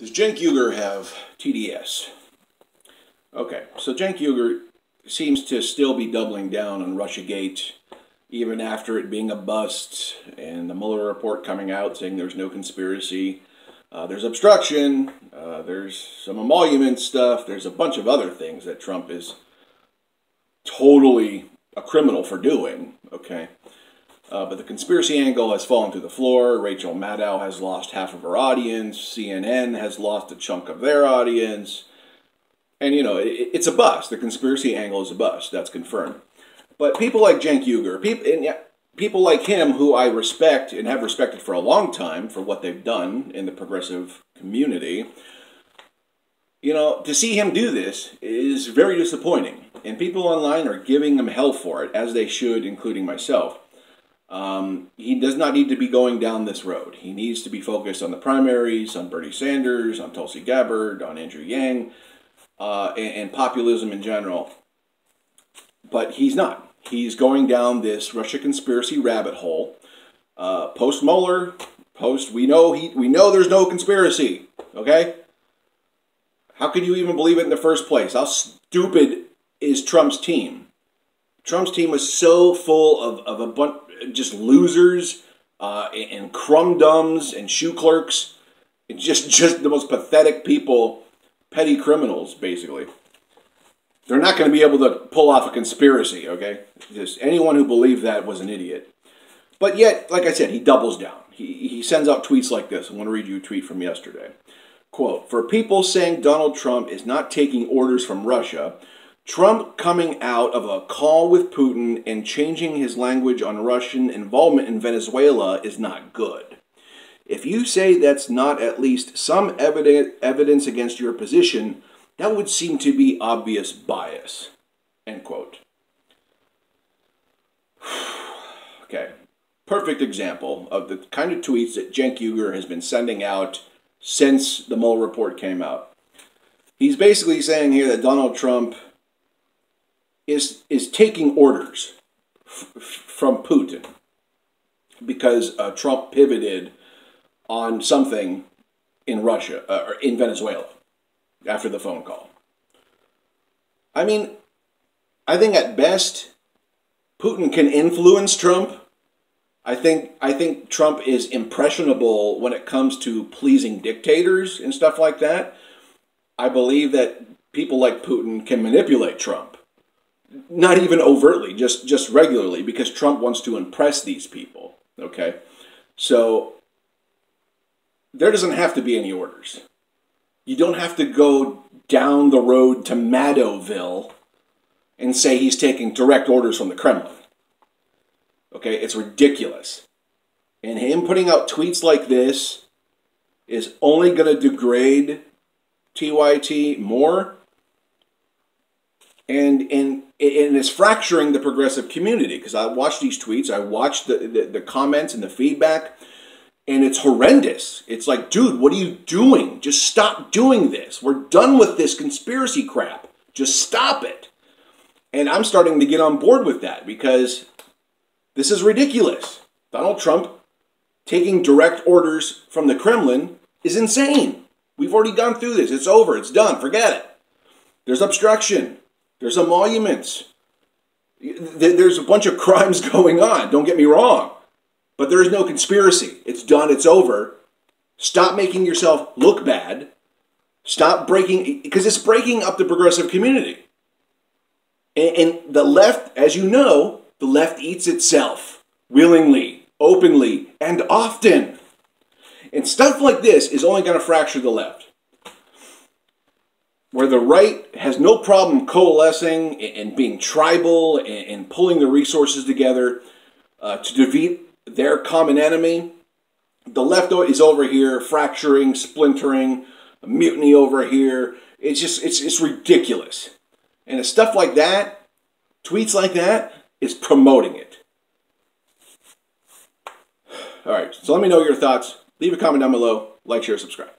Does Cenk Uygur have TDS? Okay, so Cenk Uygur seems to still be doubling down on Russiagate, even after it being a bust and the Mueller report coming out saying there's no conspiracy. Uh, there's obstruction, uh, there's some emolument stuff, there's a bunch of other things that Trump is totally a criminal for doing, okay? Uh, but the conspiracy angle has fallen to the floor. Rachel Maddow has lost half of her audience. CNN has lost a chunk of their audience. And, you know, it, it's a bust. The conspiracy angle is a bust. That's confirmed. But people like Cenk Uygur, people, people like him who I respect and have respected for a long time for what they've done in the progressive community, you know, to see him do this is very disappointing. And people online are giving him hell for it, as they should, including myself. Um, he does not need to be going down this road. He needs to be focused on the primaries, on Bernie Sanders, on Tulsi Gabbard, on Andrew Yang, uh, and, and, populism in general. But he's not. He's going down this Russia conspiracy rabbit hole. Uh, post Mueller, post we know he we know there's no conspiracy. Okay. How could you even believe it in the first place? How stupid is Trump's team? Trump's team was so full of, of a bunch just losers uh, and crumb dums and shoe clerks, just just the most pathetic people, petty criminals, basically. They're not going to be able to pull off a conspiracy, okay? Just anyone who believed that was an idiot. But yet, like I said, he doubles down. He, he sends out tweets like this. I want to read you a tweet from yesterday. Quote, for people saying Donald Trump is not taking orders from Russia, Trump coming out of a call with Putin and changing his language on Russian involvement in Venezuela is not good. If you say that's not at least some evidence against your position, that would seem to be obvious bias. End quote. okay. Perfect example of the kind of tweets that Cenk Uygur has been sending out since the Mueller report came out. He's basically saying here that Donald Trump is is taking orders from Putin because uh, Trump pivoted on something in Russia uh, or in Venezuela after the phone call. I mean, I think at best Putin can influence Trump. I think I think Trump is impressionable when it comes to pleasing dictators and stuff like that. I believe that people like Putin can manipulate Trump not even overtly, just just regularly, because Trump wants to impress these people. Okay, so there doesn't have to be any orders. You don't have to go down the road to Maddowville and say he's taking direct orders from the Kremlin. Okay, it's ridiculous. And him putting out tweets like this is only going to degrade TYT more and and and it's fracturing the progressive community because I watched these tweets, I watched the, the, the comments and the feedback, and it's horrendous. It's like, dude, what are you doing? Just stop doing this. We're done with this conspiracy crap. Just stop it. And I'm starting to get on board with that because this is ridiculous. Donald Trump taking direct orders from the Kremlin is insane. We've already gone through this. It's over. It's done. Forget it. There's obstruction. There's emoluments. There's a bunch of crimes going on, don't get me wrong. But there is no conspiracy. It's done, it's over. Stop making yourself look bad. Stop breaking, because it's breaking up the progressive community. And, and the left, as you know, the left eats itself willingly, openly, and often. And stuff like this is only going to fracture the left where the right has no problem coalescing and being tribal and pulling the resources together uh, to defeat their common enemy. The left is over here fracturing, splintering, mutiny over here. It's just, it's, it's ridiculous. And stuff like that, tweets like that, is promoting it. All right, so let me know your thoughts. Leave a comment down below. Like, share, subscribe.